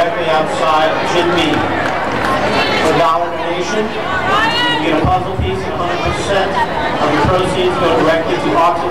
directly outside of Beam. For dollar donation, you get a puzzle piece and 100% of the proceeds go directly to optical